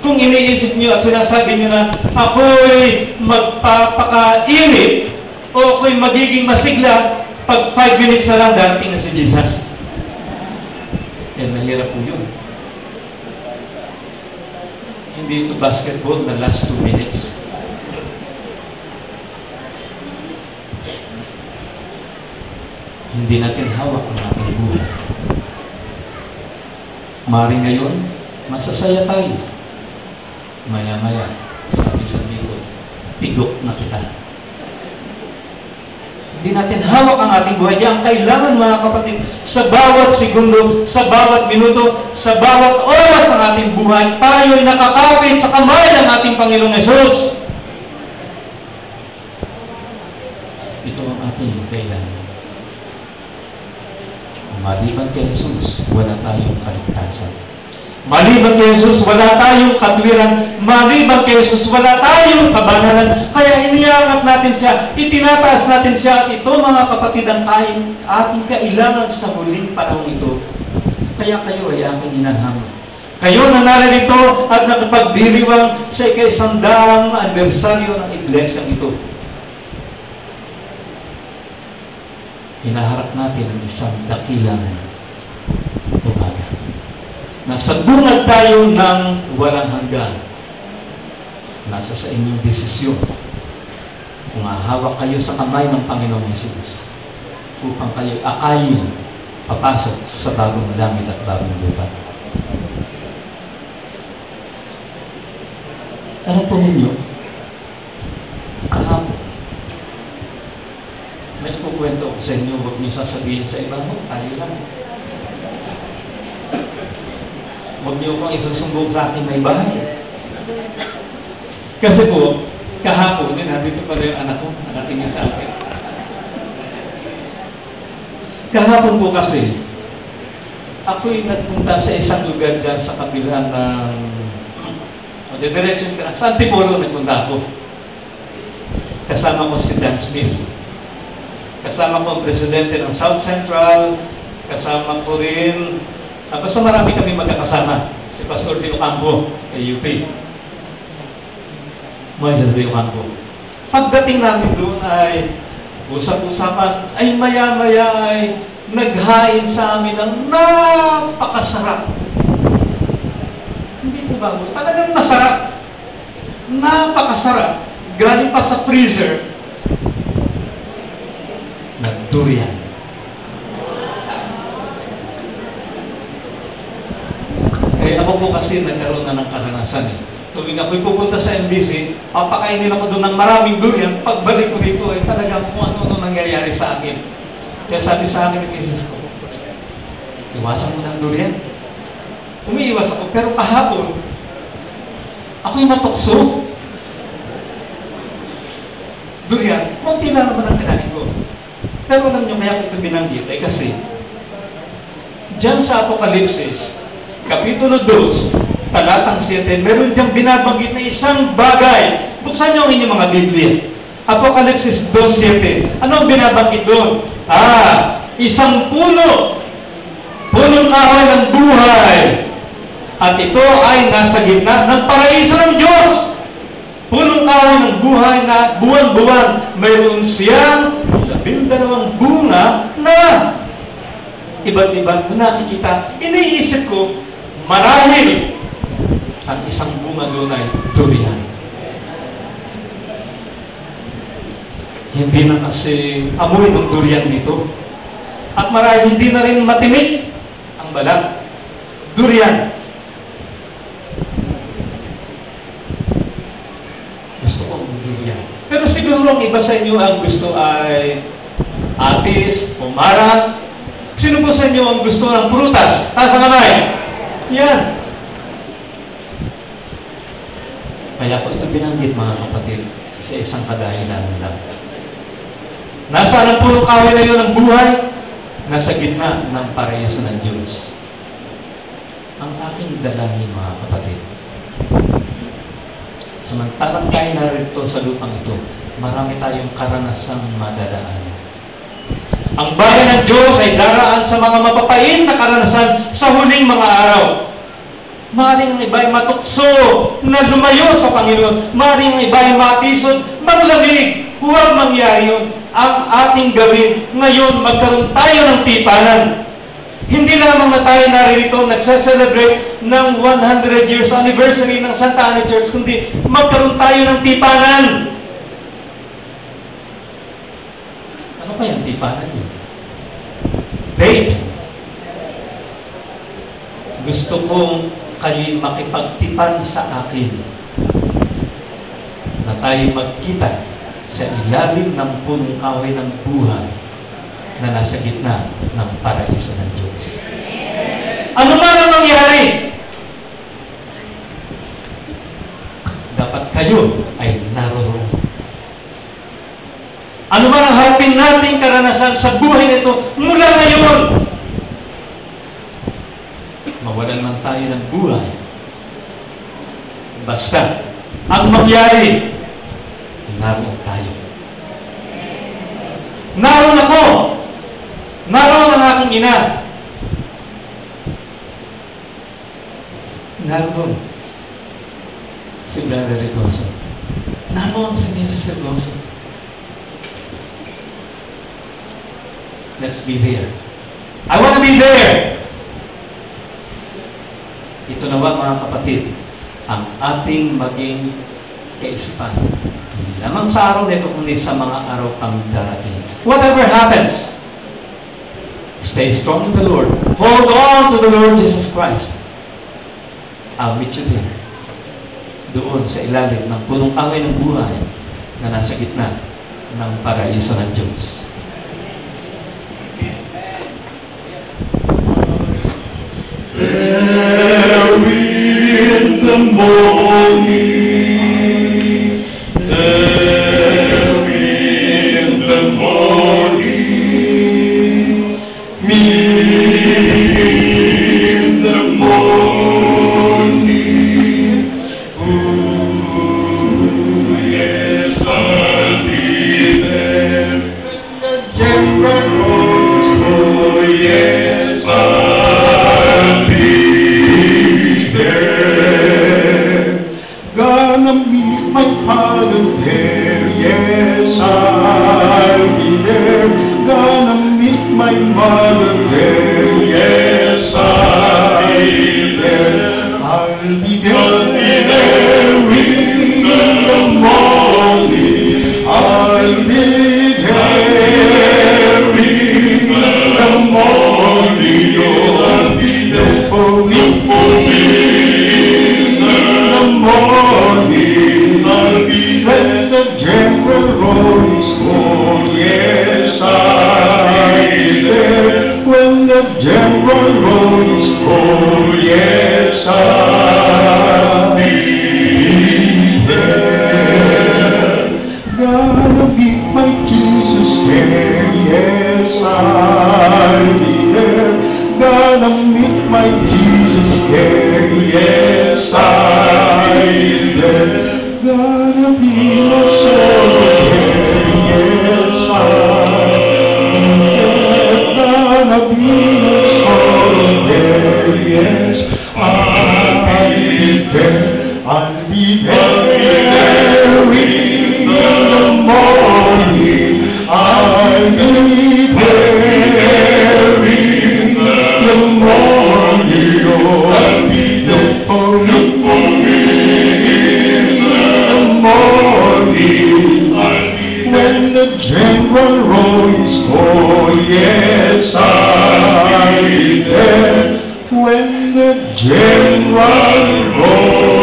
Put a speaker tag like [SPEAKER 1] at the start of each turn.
[SPEAKER 1] kung iniisip niyo at sinasabi niyo na ako'y magpapakainit o ako'y magiging masigla pag 5 minutes na lang dating na si Jesus. Yan, mahirap po yun. Hindi ito basketball na last 2 minutes. Hindi natin hawak ang ating buhay. Mari ngayon, masasaya tayo. Maya-maya, sabi sa Bicol, pigok na kita. Hindi natin hawak ang ating buhay. Ang kailangan mga kapatid, sa bawat segundo, sa bawat minuto, sa bawat oras ng ating buhay, tayo'y nakakawin sa kamay ng ating Panginoong Yesus. Ito ang ating kailangan. Maliban kay Jesus, wala tayong kaligtasan. Maliban kay Jesus, wala tayong katwiran. Maliban kay Jesus, wala tayong kabanalan. Kaya iniangat natin siya, itinataas natin siya, at ito mga kapatid ang tayong ating kailangan sa huling panahon ito. Kaya kayo ay aking inahamon. Kayo na narito at nakapagdiriwang sa ikaisandang anibersaryo ng iglesia ito. hinaharap natin ang isang dakilang umaga. Nasa bungad tayo ng walang hanggan. Nasa sa inyong desisyon kung hahawak kayo sa kamay ng Panginoong Jesus upang kayo aayin papasok sa bagong langit at bagong lupa. Ano po ninyo? Kahapon, may kukwento ko sa inyo, huwag niyo sasabihin sa iba mo, tayo lang. Huwag niyo pang isusumbog sa akin may bahay. Kasi po, kahapon, din, nandito pa rin yung anak ko, nakatingin sa akin. Kahapon po kasi, ako'y nagpunta sa isang lugar dyan sa kabila ng o de diretso ka sa Antipolo nagpunta ako. Kasama ko si Dan Smith. Kasama ko ang presidente ng South Central, kasama ko rin, ah, basta marami kami magkakasama. Si Pastor Dio Campo, AUP. Moises Dio Campo. Pagdating namin doon ay usap-usapan, ay maya-maya ay naghain sa amin ng napakasarap. Hindi ko ba? Talagang masarap. Napakasarap. Galing pa sa freezer nagdurian. Eh, ako po kasi nagkaroon na ng karanasan eh. Tuwing ako'y pupunta sa MBC, papakainin ako doon ng maraming durian. Pagbalik ko dito, eh, talagang kung ano-ano nangyayari sa akin. Kaya sabi sa akin ng misis ko, iwasan mo ng durian. Umiiwas ako, pero kahapon, ako'y natukso. Durian, konti lang naman ang kinain ko. Pero alam nyo, kaya ko ito binanggit ay kasi, dyan sa Apokalipsis, Kapitulo 2, talatang 7, meron diyang binabanggit na isang bagay. Buksan nyo ang inyong mga Biblia. Apokalipsis 2.7. Ano ang binabanggit doon? Ah, isang puno. Punong kahoy ng buhay. At ito ay nasa gitna ng paraiso ng Diyos. Punong kahoy ng buhay na buwan-buwan. Mayroon siyang labing dalawang bunga na iba't ibang nakikita. Iniisip ko, marahil ang isang bunga doon ay durian. Hindi na kasi amoy ng durian dito. At marahil hindi na rin matinik ang balat. Durian. Gusto ko durian. Pero siguro ang iba sa inyo ang gusto ay atis, umara. Sino po sa inyo ang gusto ng prutas? Taas ang kamay. Yan. Kaya ko ito binanggit mga kapatid sa isang kadahilan lang. Nasaan ang pulong kahoy na yun ng buhay? Nasa gitna ng paraiso ng Diyos. Ang aking dalangin mga kapatid, samantalang tayo narito sa lupang ito, marami tayong karanasang madadaan. Ang bayan ng Diyos ay daraan sa mga mapapain na karanasan sa huling mga araw. Maring ang iba ay matukso na lumayo sa Panginoon. Maring ang iba ay matisod, maglamig. Huwag mangyari yun. Ang ating gawin, ngayon magkaroon tayo ng tipanan. Hindi lamang na tayo naririto nagsa-celebrate ng 100 years anniversary ng Santa Ana Church, kundi magkaroon tayo ng tipanan. Ano pa yung tipanan yun? Faith. Gusto kong kayo makipagtipan sa akin na tayo magkita sa ilalim ng punong away ng buhay na nasa gitna ng paraiso ng Diyos. Ano man ang nangyari, dapat kayo ay. Ano man ang harapin nating karanasan sa buhay nito mula ngayon, mawalan man tayo ng buhay. Basta, ang mangyari, naroon tayo. Naroon ako. Naroon ang aking ina. Naroon. Si Brother Regoso. Naroon si Mrs. Regoso. Let's be there. I want to be there. Ito na ba mga kapatid, ang ating maging kaisipan. Hindi lamang sa araw nito, kundi sa mga araw pang darating. Whatever happens, stay strong in the Lord. Hold on to the Lord Jesus Christ. I'll meet you there. Doon sa ilalim ng punong away ng buhay na nasa gitna ng paraiso ng Diyos.
[SPEAKER 2] In the roads, oh yes, I. the General Royce, oh yes, I there when the General Royce.